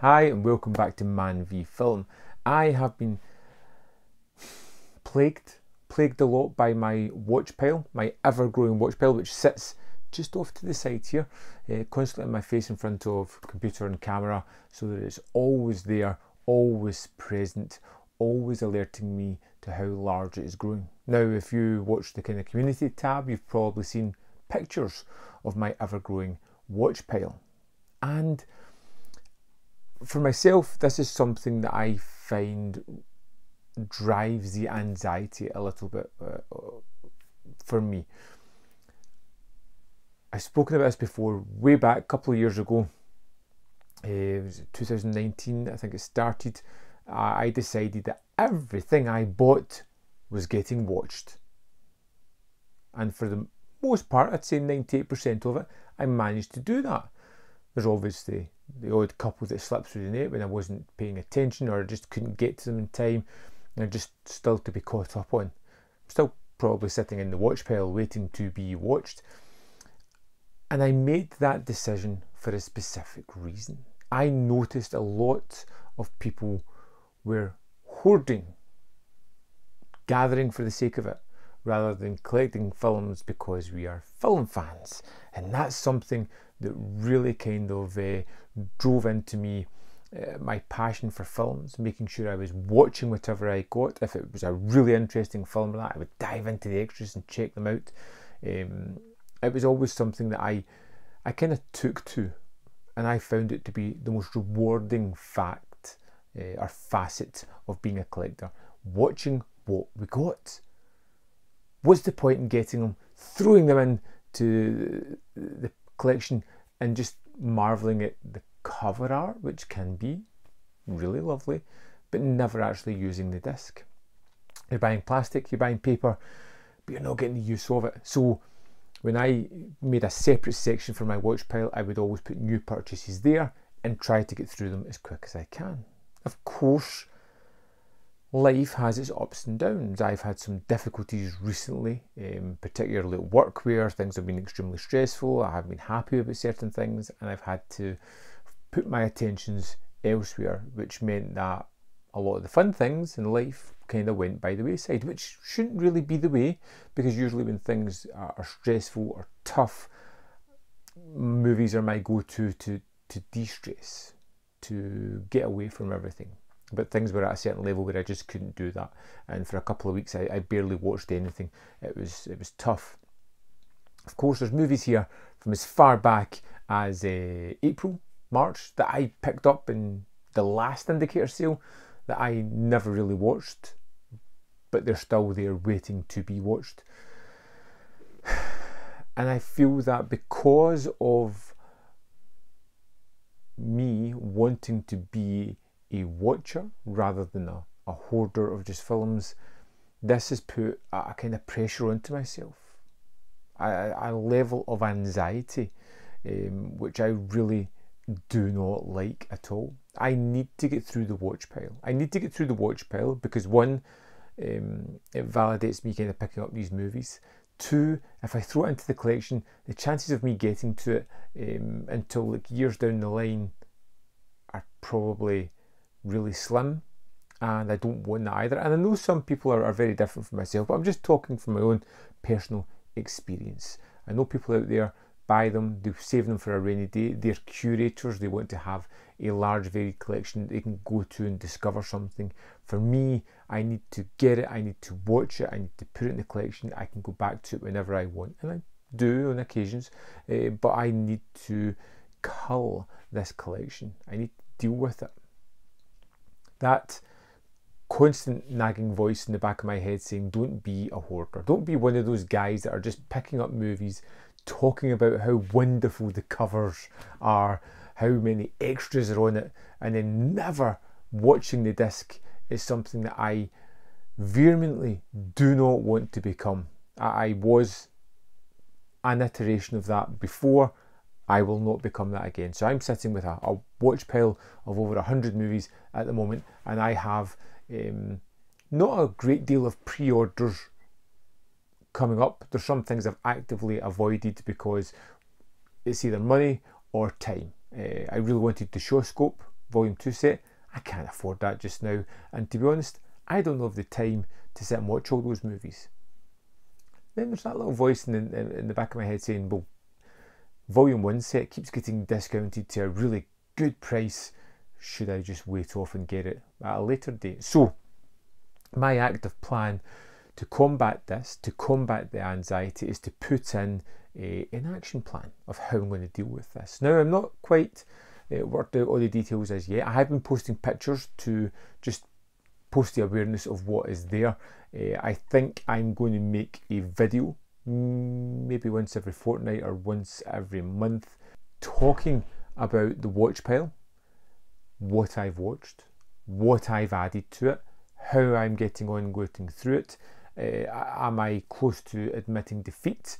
Hi, and welcome back to Man v Film. I have been plagued, plagued a lot by my watch pile, my ever growing watch pile, which sits just off to the side here, uh, constantly my face in front of computer and camera, so that it's always there, always present, always alerting me to how large it is growing. Now, if you watch the kind of community tab, you've probably seen pictures of my ever growing watch pile. And for myself, this is something that I find drives the anxiety a little bit uh, for me. I've spoken about this before, way back a couple of years ago. Uh, it was 2019, I think it started. Uh, I decided that everything I bought was getting watched. And for the most part, I'd say 98% of it, I managed to do that. There's obviously the odd couple that slipped through the net when I wasn't paying attention or I just couldn't get to them in time. They're just still to be caught up on. I'm still probably sitting in the watch pile waiting to be watched. And I made that decision for a specific reason. I noticed a lot of people were hoarding, gathering for the sake of it, rather than collecting films because we are film fans. And that's something that really kind of uh, drove into me uh, my passion for films, making sure I was watching whatever I got. If it was a really interesting film, that I would dive into the extras and check them out. Um, it was always something that I, I kind of took to, and I found it to be the most rewarding fact uh, or facet of being a collector. Watching what we got. What's the point in getting them, throwing them into the collection, and just marveling at the cover art, which can be really lovely, but never actually using the disc. You're buying plastic, you're buying paper, but you're not getting the use of it. So when I made a separate section for my watch pile, I would always put new purchases there and try to get through them as quick as I can. Of course, life has its ups and downs. I've had some difficulties recently, um, particularly at work where things have been extremely stressful. I haven't been happy about certain things, and I've had to put my attentions elsewhere, which meant that a lot of the fun things in life kind of went by the wayside, which shouldn't really be the way because usually when things are stressful or tough, movies are my go to to to de stress, to get away from everything. But things were at a certain level where I just couldn't do that, and for a couple of weeks I, I barely watched anything. It was it was tough. Of course, there's movies here from as far back as uh, April March that I picked up in the last indicator sale that I never really watched, but they're still there waiting to be watched. And I feel that because of me wanting to be a watcher rather than a, a hoarder of just films, this has put a, a kind of pressure onto myself, a, a level of anxiety, um, which I really do not like at all. I need to get through the watch pile. I need to get through the watch pile because one, um, it validates me kind of picking up these movies. Two, if I throw it into the collection, the chances of me getting to it um, until like years down the line are probably really slim, and I don't want that either. And I know some people are, are very different from myself, but I'm just talking from my own personal experience. I know people out there buy them, they save them for a rainy day. They're curators, they want to have a large varied collection they can go to and discover something. For me, I need to get it, I need to watch it, I need to put it in the collection, I can go back to it whenever I want, and I do on occasions, uh, but I need to cull this collection, I need to deal with it. That constant nagging voice in the back of my head saying, Don't be a hoarder. Don't be one of those guys that are just picking up movies talking about how wonderful the covers are, how many extras are on it, and then never watching the disc is something that I vehemently do not want to become. I was an iteration of that before. I will not become that again. So I'm sitting with a, a watch pile of over 100 movies at the moment, and I have um, not a great deal of pre orders coming up. There's some things I've actively avoided because it's either money or time. Uh, I really wanted the Shawscope volume 2 set. I can't afford that just now. And to be honest, I don't have the time to sit and watch all those movies. Then there's that little voice in the, in the back of my head saying, well, volume 1 set keeps getting discounted to a really good price. Should I just wait off and get it at a later date? So, my active plan to combat this, to combat the anxiety, is to put in a, an action plan of how I'm going to deal with this. Now, I'm not quite uh, worked out all the details as yet. I have been posting pictures to just post the awareness of what is there. Uh, I think I'm going to make a video, mm, maybe once every fortnight or once every month, talking about the watch pile, what I've watched, what I've added to it, how I'm getting on going through it. Uh, am I close to admitting defeat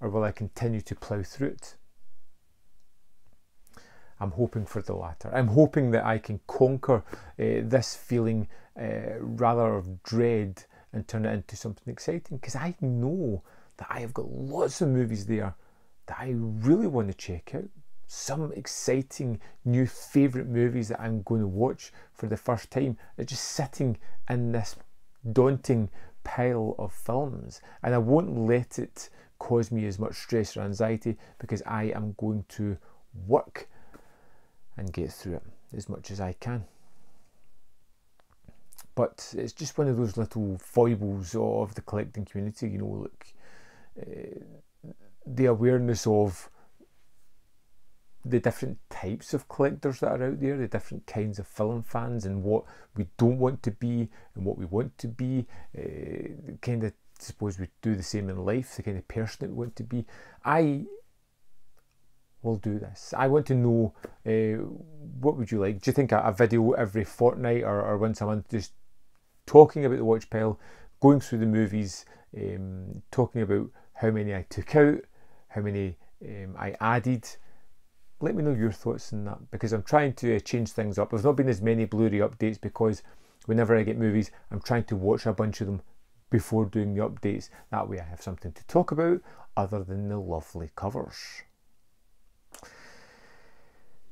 or will I continue to plough through it? I'm hoping for the latter. I'm hoping that I can conquer uh, this feeling uh, rather of dread and turn it into something exciting because I know that I have got lots of movies there that I really want to check out. Some exciting new favourite movies that I'm going to watch for the first time are just sitting in this daunting pile of films, and I won't let it cause me as much stress or anxiety because I am going to work and get through it as much as I can. But it's just one of those little foibles of the collecting community, you know, look, uh, the awareness of the different types of collectors that are out there, the different kinds of film fans, and what we don't want to be and what we want to be. Uh, kind of suppose we do the same in life, the kind of person that we want to be. I will do this. I want to know uh, what would you like? Do you think a, a video every fortnight or, or, once a month, just talking about the watch pile, going through the movies, um, talking about how many I took out, how many um, I added. Let me know your thoughts on that because I'm trying to uh, change things up. There's not been as many Blu-ray updates because whenever I get movies, I'm trying to watch a bunch of them before doing the updates. That way I have something to talk about other than the lovely covers.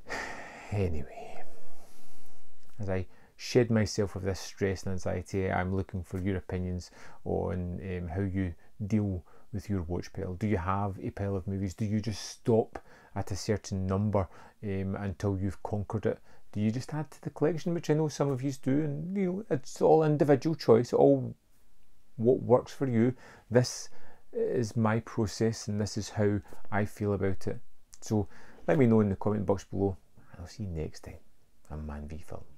Anyway, as I shed myself of this stress and anxiety, I'm looking for your opinions on um, how you deal with your watch pile. Do you have a pile of movies? Do you just stop at a certain number um, until you've conquered it? Do you just add to the collection, which I know some of you do, and you know it's all individual choice, all what works for you. This is my process, and this is how I feel about it. So let me know in the comment box below. I'll see you next time on Man v Film.